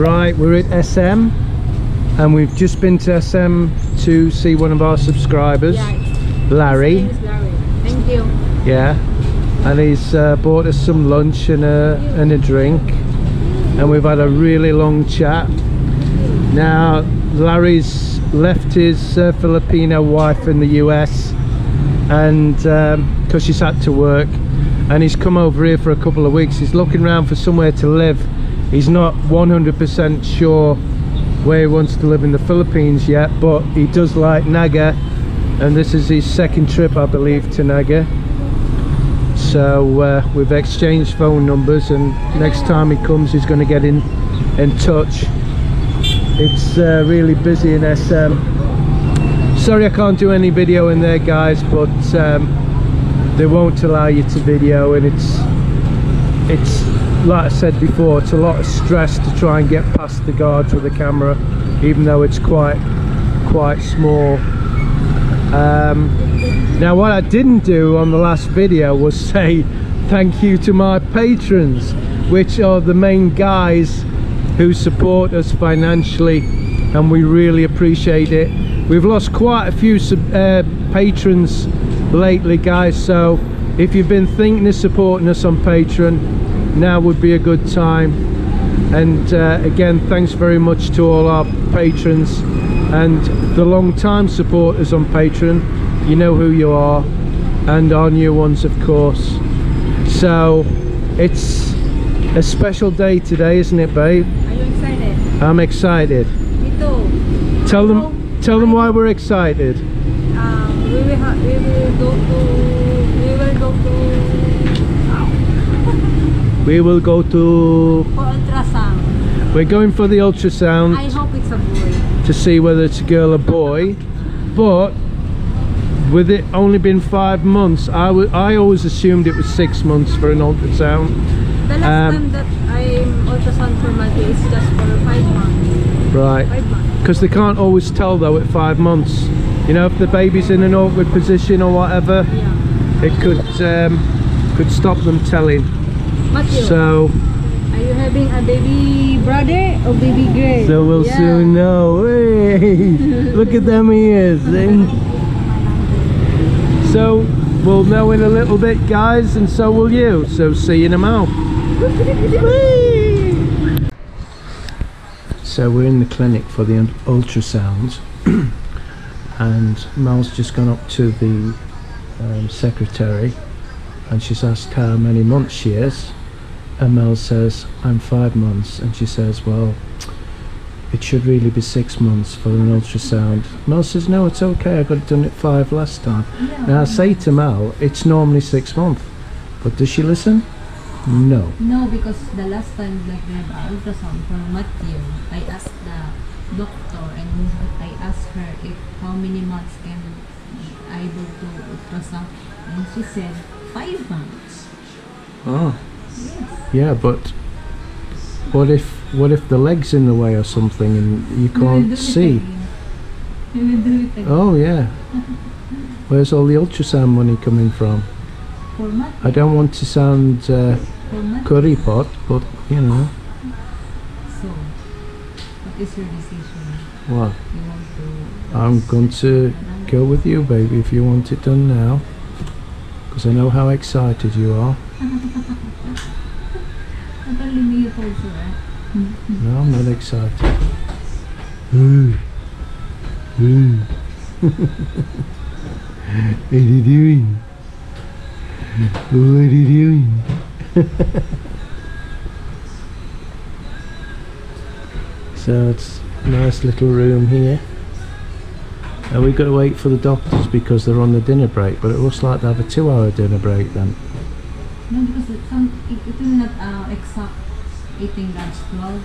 Right, we're at SM and we've just been to SM to see one of our subscribers, Yeah, Larry. his name is Larry. Thank you. Yeah, and he's uh, bought us some lunch and a, and a drink and we've had a really long chat. Now, Larry's left his uh, Filipino wife in the US and because she's had to work and he's come over here for a couple of weeks. He's looking around for somewhere to live. He's not 100% sure where he wants to live in the Philippines yet, but he does like Naga and this is his second trip, I believe, to Naga. So uh, we've exchanged phone numbers and next time he comes he's going to get in in touch. It's uh, really busy in SM sorry I can't do any video in there guys but um, they won't allow you to video and it's it's like I said before it's a lot of stress to try and get past the guards with the camera even though it's quite quite small um, now what I didn't do on the last video was say thank you to my patrons which are the main guys who support us financially and we really appreciate it. We've lost quite a few uh, patrons lately guys so if you've been thinking of supporting us on Patreon now would be a good time. And uh, again thanks very much to all our patrons and the long time supporters on Patreon. You know who you are. And our new ones of course. So it's a special day today isn't it babe? Are you excited? I'm excited. Me too. tell them tell them why we're excited. Um, we will we will go to we will go to we will go to for ultrasound. we're going for the ultrasound I hope it's a boy. to see whether it's a girl or boy but with it only been five months I I always assumed it was six months for an ultrasound The last Um, time that I ultrasound for Malti is just for five months. right because they can't always tell though at five months you know if the baby's in an awkward position or whatever Yeah. it could um, could stop them telling Matthew, so are you having a baby brother or baby girl? so we'll Yeah. soon know. Hey, look at them ears. So we'll know in a little bit guys and so will you. So see you in a mouth so we're in the clinic for the un- ultrasounds. And Mel's just gone up to the um, secretary and she's asked how many months she is. And Mel says I'm five months. And she says well it should really be six months for an ultrasound. Mel says no it's okay. I got it done at five last time. Now I say to Mel it's normally six months. But does she listen? No. No, because the last time like we have ultrasound for Matthew, I asked the doctor and I asked her if how many months can I go to ultrasound. And she said five months. oh Yes. yeah but what if what if the leg's in the way or something and you We will do can't see again. We will do it again. oh yeah where's all the ultrasound money coming from I don't want to sound uh, curry pot but you know So, what is your decision? what You want to I'm going to go with you baby if you want it done now because I know how excited you are Not only me also, right? no I'm not excited Ooh. Ooh. what are you doing what are you doing so it's a nice little room here now we've got to wait for the doctors because they're on the dinner break, but it looks like they have a two hour dinner break then. No, because it's some, it, not uh, exact eating that's 12.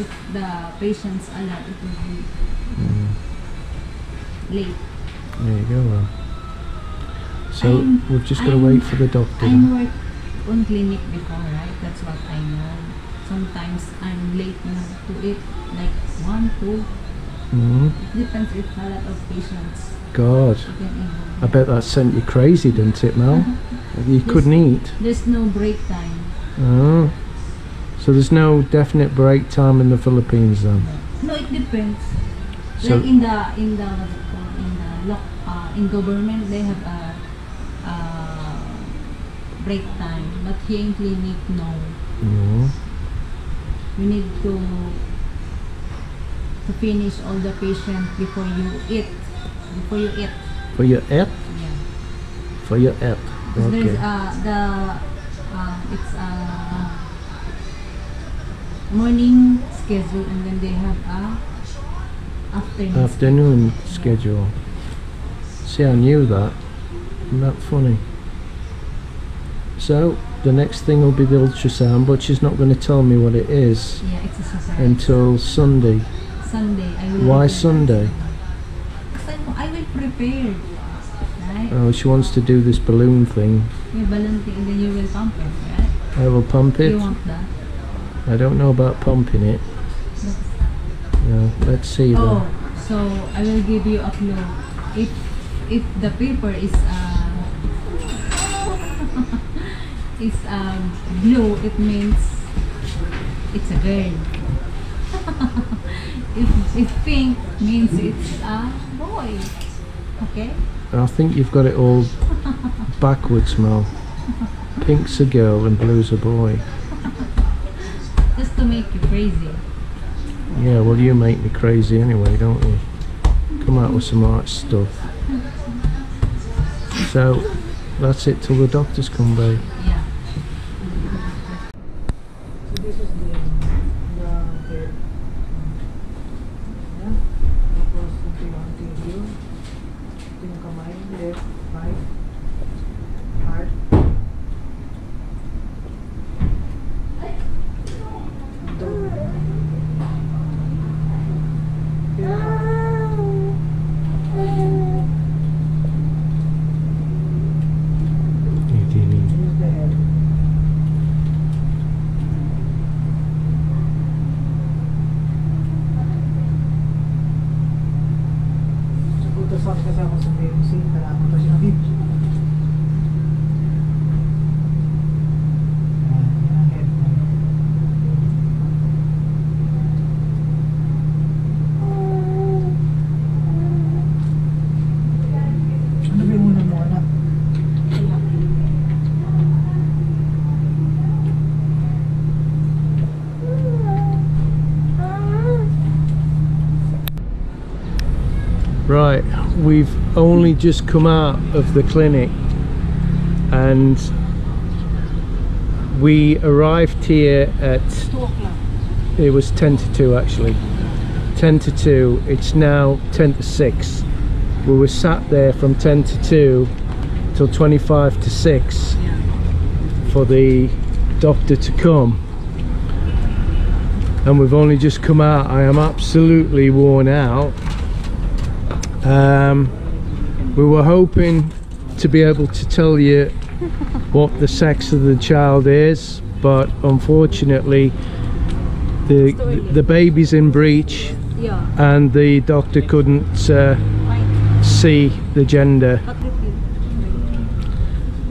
If, the patient's allowed, it will be mm. late. There you go. So I'm, we've just got to wait for the doctor. I worked on clinic before, right? That's what I know. Sometimes I'm late to it, like 1, 2, Mm. Of patients. God. I bet that sent you crazy, didn't it, Mel? you there's, couldn't eat. There's no break time. Oh. So there's no definite break time in the Philippines then? No, it depends. So like in the in the in the lock, uh, in government they have a, break time, but here in clinic no. No. We need to to finish all the patient before you eat. Before you eat. for your app, Yeah. for your app. Because there's Okay. uh the uh, it's a morning schedule and then they have a afternoon. Afternoon schedule. See, I knew that. Isn't that funny? So the next thing will be the ultrasound, but she's not going to tell me what it is Yeah, until Sunday. Sunday. I will Why prepare. Sunday? Because I, I will prepare. Right? Oh, she wants to do this balloon thing. Yung balloon thing and then you will pump it, right? I will pump it. You want that? I don't know about pumping it. No, let's see then. Oh, so I will give you a clue. If if the paper is uh, is um, blue, it means it's a girl. if if pink means it's a boy. Okay? I think you've got it all backwards, Mel. Pink's a girl and blue's a boy. Just to make you crazy. Yeah, well, you make me crazy anyway, don't you? Come out with some art stuff. So, that's it till the doctors come back. Only just come out of the clinic and we arrived here at it was 10 to 2 actually. 10 to 2 it's now 10 to 6 we were sat there from 10 to 2 till 25 to 6 for the doctor to come. And we've only just come out. I am absolutely worn out. Um, we were hoping to be able to tell you what the sex of the child is but unfortunately the the baby's in breech and the doctor couldn't uh, see the gender.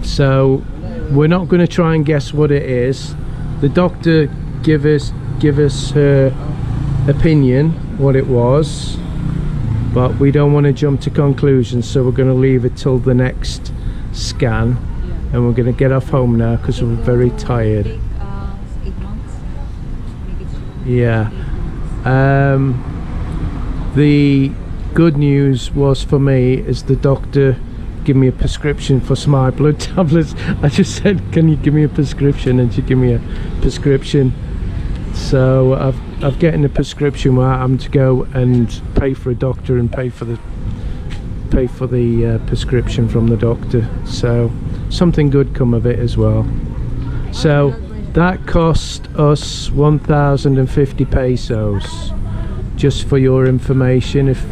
So we're not going to try and guess what it is. The doctor give us give us her opinion what it was but we don't want to jump to conclusions so we're going to leave it till the next scan. Yeah. and we're going to get off home now because we're very tired. Take uh, 8 months. Make it yeah. Um, the good news was for me is the doctor give me a prescription for some eye blood tablets. I just said can you give me a prescription? And she give me a prescription. So i've i've getting a prescription where i'm to go and pay for a doctor and pay for the pay for the uh, prescription from the doctor. So something good come of it as well. So that cost us 1050 pesos. Just for your information if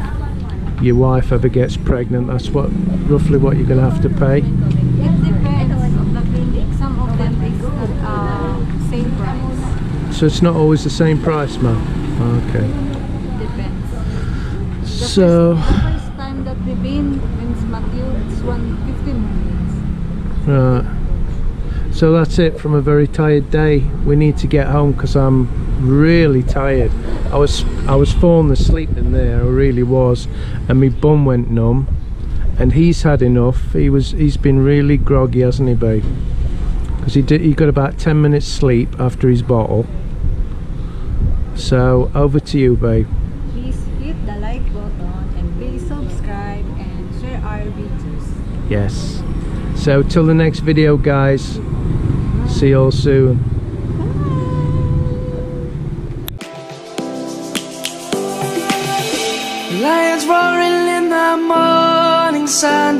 your wife ever gets pregnant that's what roughly what you're gonna have to pay It depends on the clinic. Some of them is uh, same price. So it's not always the same price man okay Depends. The so first, the first time that we've been in Matthew, it's one fifteen minutes. right So that's it from a very tired day. We need to get home because I'm really tired. I was I was falling asleep in there, I really was, and my bum went numb. And he's had enough. He was he's been really groggy, hasn't he, babe? Because he did he got about ten minutes sleep after his bottle. So over to you, babe. Please hit the like button and please subscribe and share our videos. Yes. So till the next video, guys. See you all soon. Lions roaring in the morning sun,